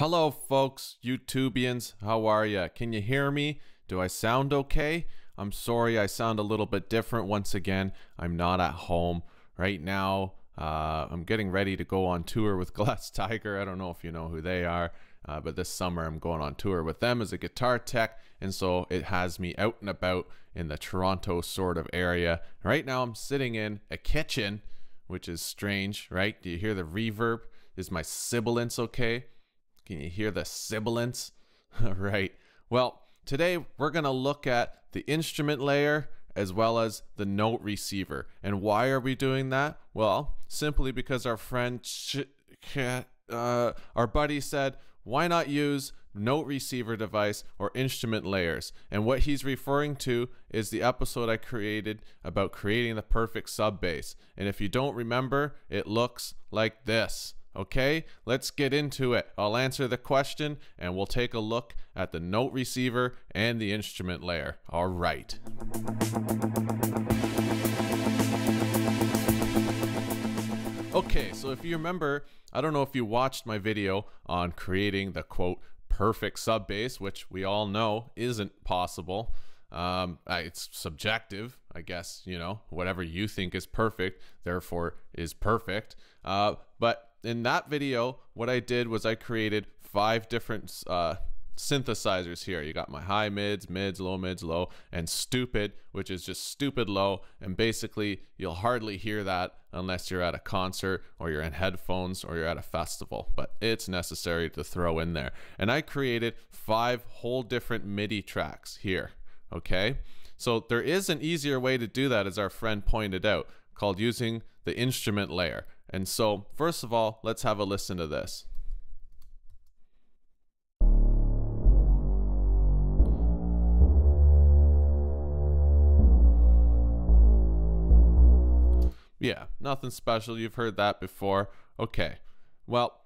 Hello, folks, YouTubians. How are ya? Can you hear me? Do I sound okay? I'm sorry I sound a little bit different once again. I'm not at home right now. Uh, I'm getting ready to go on tour with Glass Tiger. I don't know if you know who they are, uh, but this summer I'm going on tour with them as a guitar tech, and so it has me out and about in the Toronto sort of area. Right now I'm sitting in a kitchen, which is strange, right? Do you hear the reverb? Is my sibilance okay? Can you hear the sibilance? right. Well, today we're going to look at the instrument layer as well as the note receiver. And why are we doing that? Well, simply because our friend, uh, our buddy said, why not use note receiver device or instrument layers? And what he's referring to is the episode I created about creating the perfect sub bass. And if you don't remember, it looks like this. Okay, let's get into it. I'll answer the question and we'll take a look at the note receiver and the instrument layer. All right. Okay, so if you remember, I don't know if you watched my video on creating the quote perfect sub bass, which we all know isn't possible. Um, it's subjective, I guess, you know, whatever you think is perfect, therefore is perfect. Uh, but in that video, what I did was I created five different uh, synthesizers here. You got my high mids, mids, low mids, low, and stupid, which is just stupid low. And basically, you'll hardly hear that unless you're at a concert or you're in headphones or you're at a festival. But it's necessary to throw in there. And I created five whole different MIDI tracks here. Okay. So there is an easier way to do that, as our friend pointed out, called using the instrument layer. And so, first of all, let's have a listen to this. Yeah, nothing special. You've heard that before. Okay. Well,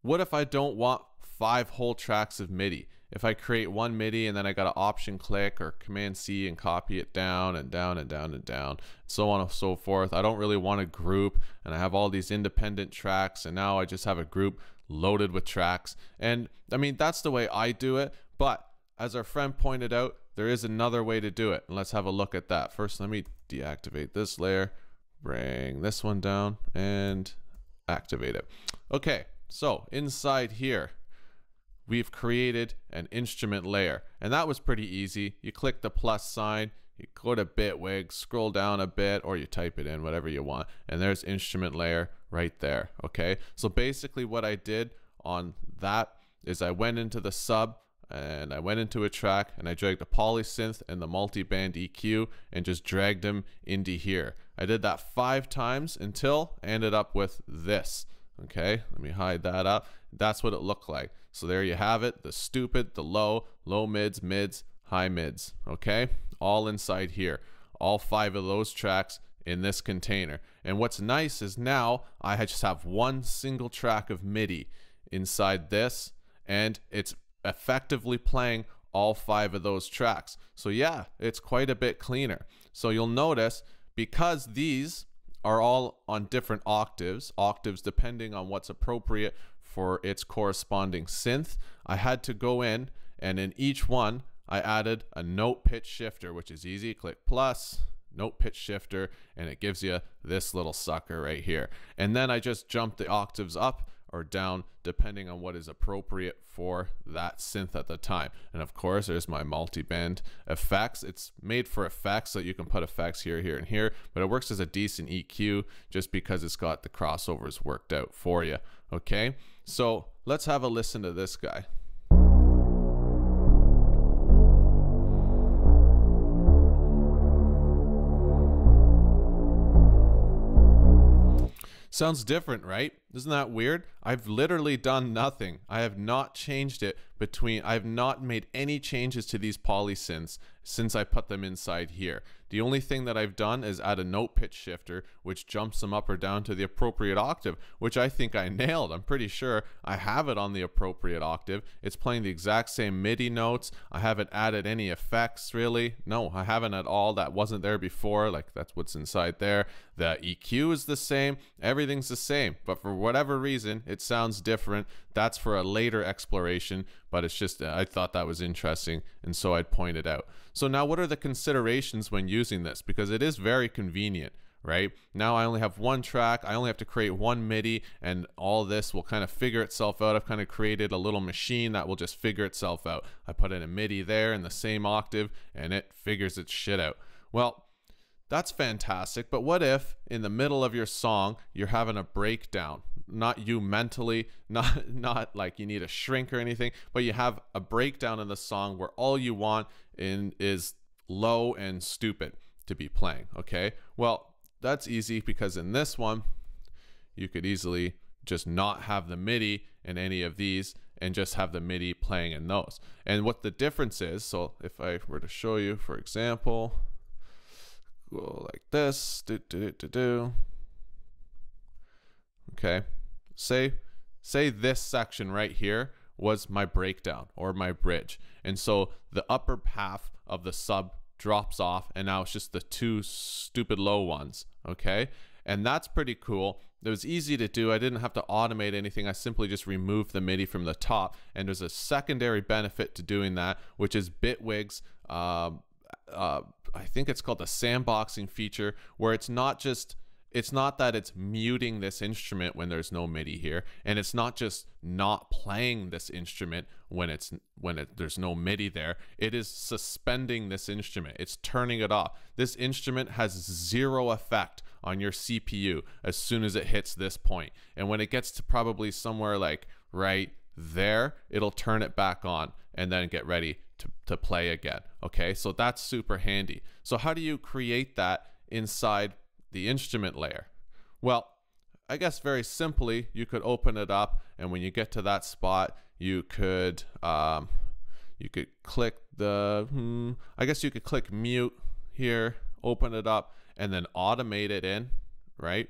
what if I don't want five whole tracks of MIDI? If I create one MIDI and then I got to option click or command C and copy it down and down and down and down, so on and so forth. I don't really want a group and I have all these independent tracks and now I just have a group loaded with tracks. And I mean, that's the way I do it. But as our friend pointed out, there is another way to do it. And let's have a look at that. First, let me deactivate this layer, bring this one down and activate it. Okay, so inside here, we've created an instrument layer. And that was pretty easy. You click the plus sign, you go to Bitwig, scroll down a bit, or you type it in, whatever you want. And there's instrument layer right there, okay? So basically what I did on that is I went into the sub and I went into a track and I dragged the polysynth and the multi-band EQ and just dragged them into here. I did that five times until I ended up with this. Okay, let me hide that up. That's what it looked like. So there you have it, the stupid, the low, low mids, mids, high mids, okay? All inside here. All five of those tracks in this container. And what's nice is now I just have one single track of MIDI inside this and it's effectively playing all five of those tracks. So yeah, it's quite a bit cleaner. So you'll notice because these are all on different octaves, octaves depending on what's appropriate for its corresponding synth. I had to go in and in each one I added a note pitch shifter, which is easy. Click plus, note pitch shifter, and it gives you this little sucker right here. And then I just jumped the octaves up or down depending on what is appropriate for that synth at the time. And of course, there's my multi-band effects. It's made for effects so you can put effects here, here, and here, but it works as a decent EQ just because it's got the crossovers worked out for you. Okay, so let's have a listen to this guy. Sounds different, right? Isn't that weird? I've literally done nothing. I have not changed it between, I have not made any changes to these polysynths since I put them inside here. The only thing that I've done is add a note pitch shifter, which jumps them up or down to the appropriate octave, which I think I nailed. I'm pretty sure I have it on the appropriate octave. It's playing the exact same MIDI notes. I haven't added any effects really. No, I haven't at all. That wasn't there before. Like that's what's inside there. The EQ is the same. Everything's the same. But for whatever reason, it sounds different. That's for a later exploration, but it's just, I thought that was interesting, and so I'd point it out. So now what are the considerations when using this? Because it is very convenient right? Now I only have one track, I only have to create one MIDI, and all this will kind of figure itself out. I've kind of created a little machine that will just figure itself out. I put in a MIDI there in the same octave, and it figures its shit out. Well, that's fantastic. But what if in the middle of your song you're having a breakdown? Not you mentally, not not like you need a shrink or anything, but you have a breakdown in the song where all you want in is low and stupid to be playing. Okay, well that's easy because in this one you could easily just not have the MIDI in any of these and just have the MIDI playing in those. And what the difference is, so if I were to show you, for example, go like this. Do, do, do, do. Okay. Say say this section right here was my breakdown or my bridge. And so the upper half of the sub drops off and now it's just the two stupid low ones, okay? And that's pretty cool. It was easy to do. I didn't have to automate anything. I simply just removed the MIDI from the top. And there's a secondary benefit to doing that, which is Bitwig's um, uh, I think it's called the sandboxing feature, where it's not just it's not that it's muting this instrument when there's no MIDI here, and it's not just not playing this instrument when it's when it, there's no MIDI there. It is suspending this instrument. It's turning it off. This instrument has zero effect on your CPU as soon as it hits this point, and when it gets to probably somewhere like right there, it'll turn it back on and then get ready to, to play again. Okay, so that's super handy. So how do you create that inside the instrument layer? Well, I guess very simply, you could open it up and when you get to that spot, you could um, you could click the, hmm, I guess you could click mute here, open it up, and then automate it in, right?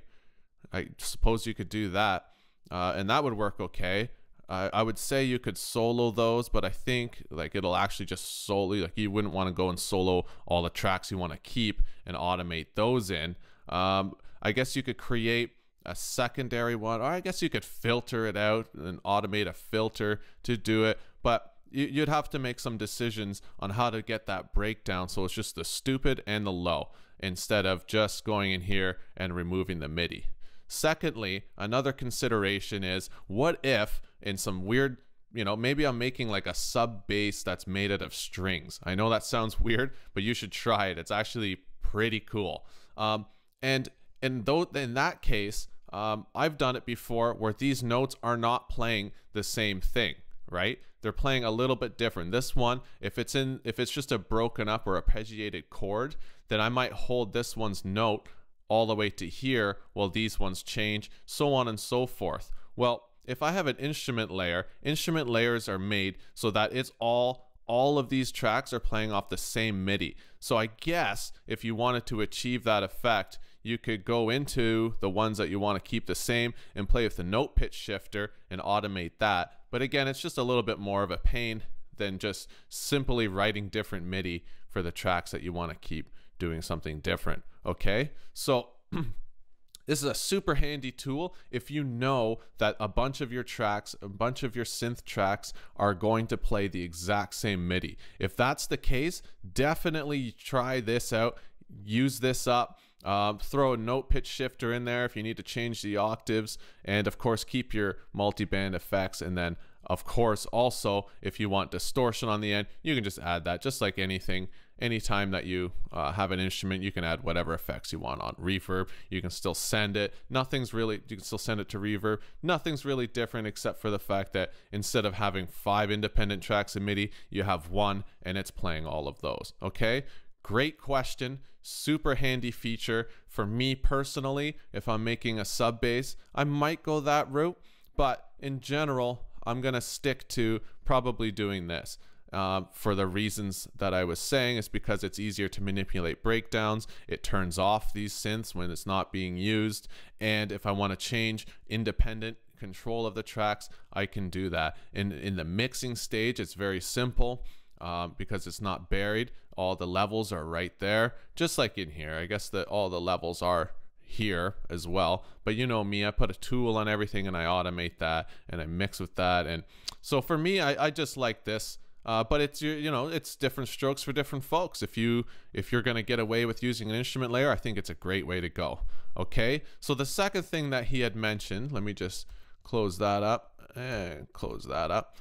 I suppose you could do that, uh, and that would work okay. I, I would say you could solo those, but I think like it'll actually just solely like you wouldn't want to go and solo all the tracks you want to keep and automate those in. Um, I guess you could create a secondary one, or I guess you could filter it out and automate a filter to do it, but you'd have to make some decisions on how to get that breakdown so it's just the stupid and the low instead of just going in here and removing the MIDI. Secondly, another consideration is what if in some weird, you know, maybe I'm making like a sub bass that's made out of strings. I know that sounds weird, but you should try it. It's actually pretty cool. Um, and in, though, in that case, um, I've done it before where these notes are not playing the same thing, right? They're playing a little bit different. This one, if it's in, if it's just a broken up or arpeggiated chord, then I might hold this one's note all the way to here while these ones change, so on and so forth. Well, if I have an instrument layer, instrument layers are made so that it's all all of these tracks are playing off the same MIDI. So I guess if you wanted to achieve that effect, you could go into the ones that you want to keep the same and play with the note pitch shifter and automate that. But again, it's just a little bit more of a pain than just simply writing different MIDI for the tracks that you want to keep doing something different. Okay, so this is a super handy tool if you know that a bunch of your tracks, a bunch of your synth tracks are going to play the exact same MIDI. If that's the case, definitely try this out, use this up. Um, throw a note pitch shifter in there if you need to change the octaves, and of course, keep your multi band effects. And then, of course, also if you want distortion on the end, you can just add that just like anything anytime that you uh, have an instrument, you can add whatever effects you want on reverb. You can still send it. Nothing's really, you can still send it to reverb. Nothing's really different except for the fact that instead of having five independent tracks in MIDI, you have one and it's playing all of those. Okay. Great question. Super handy feature. For me personally, if I'm making a sub bass, I might go that route. But in general, I'm going to stick to probably doing this. Uh, for the reasons that I was saying, is because it's easier to manipulate breakdowns. It turns off these synths when it's not being used. And if I want to change independent control of the tracks, I can do that. In, in the mixing stage, it's very simple. Um, because it's not buried. All the levels are right there, just like in here. I guess that all the levels are here as well. But you know me, I put a tool on everything and I automate that and I mix with that. And so for me, I, I just like this. Uh, but it's you know it's different strokes for different folks. If you if you're gonna get away with using an instrument layer, I think it's a great way to go. Okay. So the second thing that he had mentioned, let me just close that up and close that up,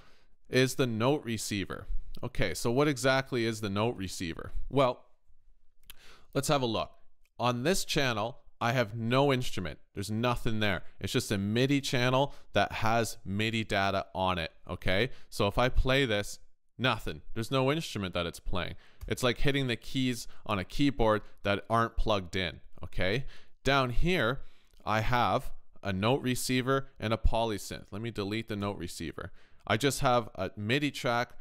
is the note receiver. Okay. So what exactly is the note receiver? Well, let's have a look. On this channel, I have no instrument. There's nothing there. It's just a MIDI channel that has MIDI data on it. Okay. So if I play this, nothing. There's no instrument that it's playing. It's like hitting the keys on a keyboard that aren't plugged in. Okay. Down here, I have a note receiver and a polysynth. Let me delete the note receiver. I just have a MIDI track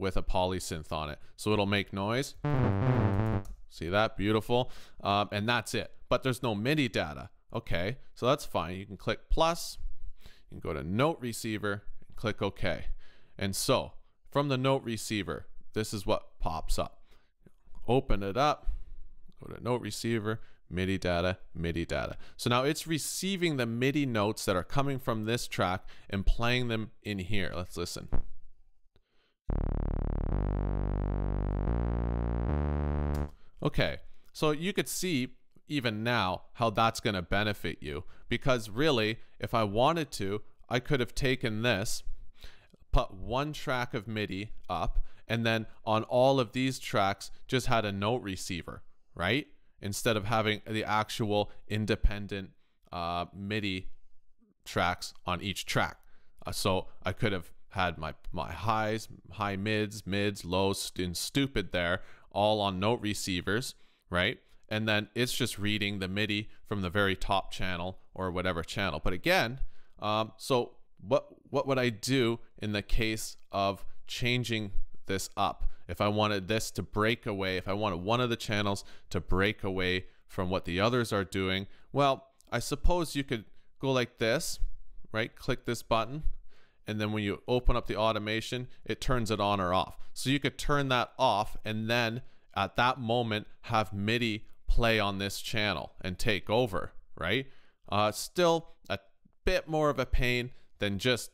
with a polysynth on it. So it'll make noise. See that? Beautiful. Um, and that's it. But there's no MIDI data. Okay, so that's fine. You can click plus, you can go to note receiver and click OK. And so from the note receiver, this is what pops up. Open it up, go to note receiver, MIDI data, MIDI data. So now it's receiving the MIDI notes that are coming from this track and playing them in here. Let's listen. Okay, so you could see even now how that's going to benefit you because really, if I wanted to, I could have taken this, put one track of MIDI up, and then on all of these tracks, just had a note receiver, right? Instead of having the actual independent uh, MIDI tracks on each track. Uh, so I could have had my my highs, high mids, mids, lows, and stupid there, all on note receivers, right? And then it's just reading the MIDI from the very top channel or whatever channel. But again, um, so what what would I do in the case of changing this up? If I wanted this to break away, if I wanted one of the channels to break away from what the others are doing, well, I suppose you could go like this, right? Click this button, and then when you open up the automation, it turns it on or off. So you could turn that off and then at that moment have MIDI play on this channel and take over, right? Uh, still a bit more of a pain than just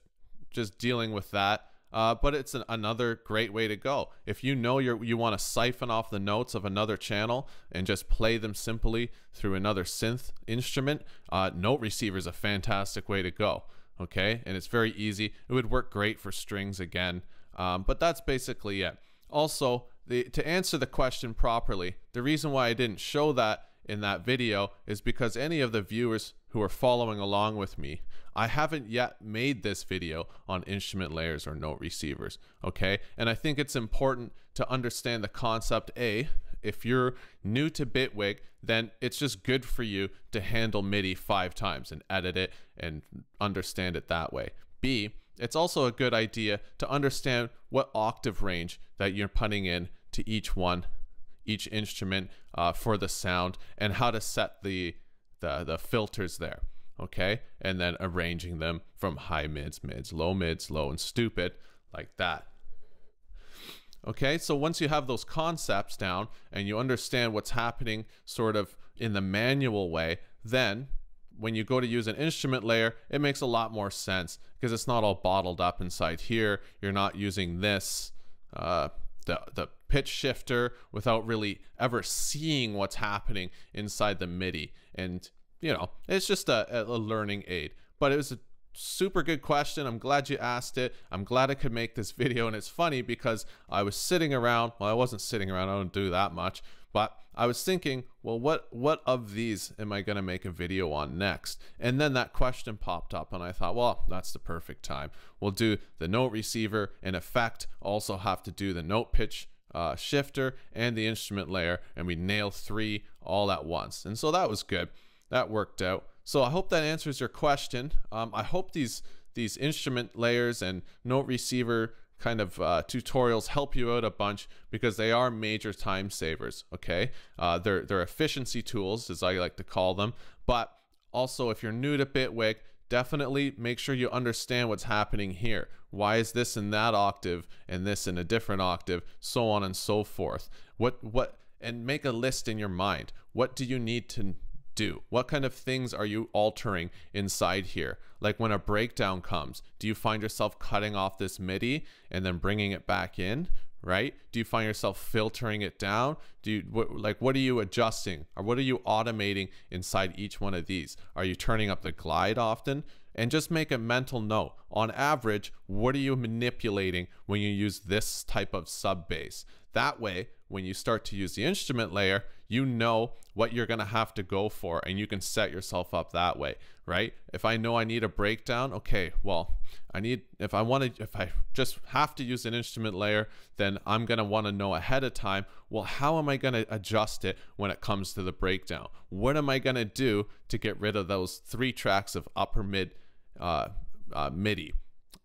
just dealing with that. Uh, but it's an, another great way to go. If you know you you want to siphon off the notes of another channel and just play them simply through another synth instrument, uh, note receiver is a fantastic way to go. Okay, and it's very easy. It would work great for strings again. Um, but that's basically it. Also, the, to answer the question properly, the reason why I didn't show that in that video is because any of the viewers who are following along with me, I haven't yet made this video on instrument layers or note receivers, okay? And I think it's important to understand the concept A, if you're new to Bitwig, then it's just good for you to handle MIDI five times and edit it and understand it that way. B, it's also a good idea to understand what octave range that you're putting in to each one, each instrument uh, for the sound, and how to set the, the the filters there. Okay, and then arranging them from high mids, mids, low mids, low and stupid like that. Okay, so once you have those concepts down and you understand what's happening sort of in the manual way, then when you go to use an instrument layer, it makes a lot more sense because it's not all bottled up inside here. You're not using this, uh, the, the pitch shifter without really ever seeing what's happening inside the MIDI. And, you know, it's just a, a learning aid. But it was a super good question. I'm glad you asked it. I'm glad I could make this video. And it's funny because I was sitting around, well, I wasn't sitting around, I don't do that much, but I was thinking, well, what what of these am I going to make a video on next? And then that question popped up, and I thought, well, that's the perfect time. We'll do the note receiver in effect. Also have to do the note pitch uh, shifter and the instrument layer, and we nail three all at once. And so that was good. That worked out. So I hope that answers your question. Um, I hope these these instrument layers and note receiver kind of uh, tutorials help you out a bunch because they are major time savers. Okay, uh, they're they're efficiency tools, as I like to call them. But also, if you're new to Bitwig, definitely make sure you understand what's happening here. Why is this in that octave and this in a different octave, so on and so forth. What what and make a list in your mind. What do you need to do? What kind of things are you altering inside here? Like when a breakdown comes, do you find yourself cutting off this MIDI and then bringing it back in? Right? Do you find yourself filtering it down? Do you what, like what are you adjusting or what are you automating inside each one of these? Are you turning up the glide often? And just make a mental note. On average, what are you manipulating when you use this type of sub bass? That way, when you start to use the instrument layer, you know what you're going to have to go for and you can set yourself up that way, right? If I know I need a breakdown, okay, well, I need, if I want to, if I just have to use an instrument layer, then I'm going to want to know ahead of time, well, how am I going to adjust it when it comes to the breakdown? What am I going to do to get rid of those three tracks of upper mid uh, uh, MIDI?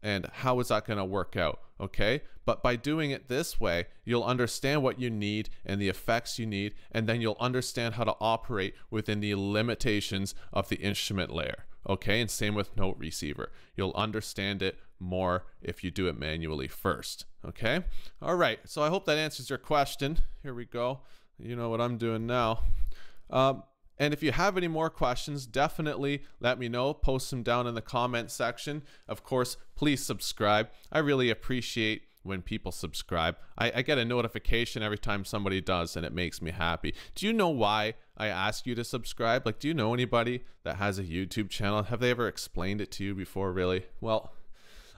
And how is that going to work out? Okay? But by doing it this way, you'll understand what you need and the effects you need, and then you'll understand how to operate within the limitations of the instrument layer, okay? And same with note receiver. You'll understand it more if you do it manually first, okay? All right, so I hope that answers your question. Here we go. You know what I'm doing now. Um, and if you have any more questions, definitely let me know. Post them down in the comment section. Of course, please subscribe. I really appreciate when people subscribe. I, I, get a notification every time somebody does, and it makes me happy. Do you know why I ask you to subscribe? Like, do you know anybody that has a YouTube channel? Have they ever explained it to you before, really? Well,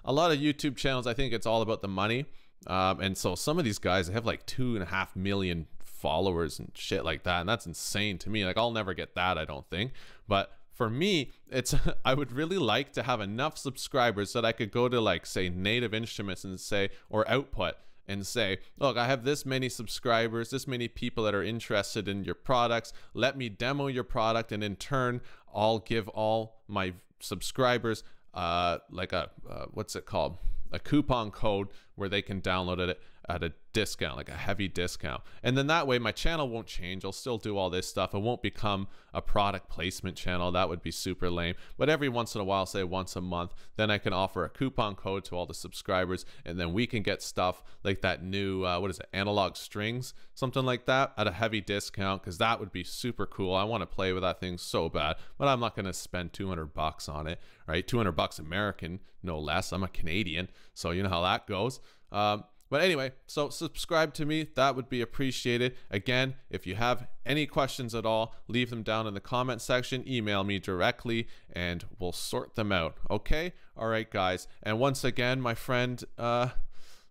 a lot of YouTube channels, I think it's all about the money. Um, and so some of these guys have like two and a half million followers and shit like that. And that's insane to me. Like, I'll never get that, I don't think. But for me, it's I would really like to have enough subscribers that I could go to like say Native Instruments and say or Output and say, look, I have this many subscribers, this many people that are interested in your products. Let me demo your product, and in turn, I'll give all my subscribers uh, like a uh, what's it called? A coupon code where they can download it at a discount, like a heavy discount. And then that way my channel won't change. I'll still do all this stuff. It won't become a product placement channel. That would be super lame. But every once in a while, say once a month, then I can offer a coupon code to all the subscribers and then we can get stuff like that new, uh, what is it, analog strings, something like that at a heavy discount because that would be super cool. I want to play with that thing so bad, but I'm not going to spend 200 bucks on it, right? 200 bucks American, no less. I'm a Canadian, so you know how that goes. Um, but anyway, so subscribe to me. That would be appreciated. Again, if you have any questions at all, leave them down in the comment section. Email me directly and we'll sort them out. Okay? All right, guys. And once again, my friend, uh,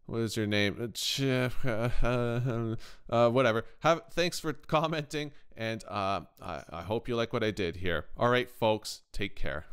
what is your name? Uh, uh, whatever. Have thanks for commenting, and uh, I, I hope you like what I did here. All right, folks, take care.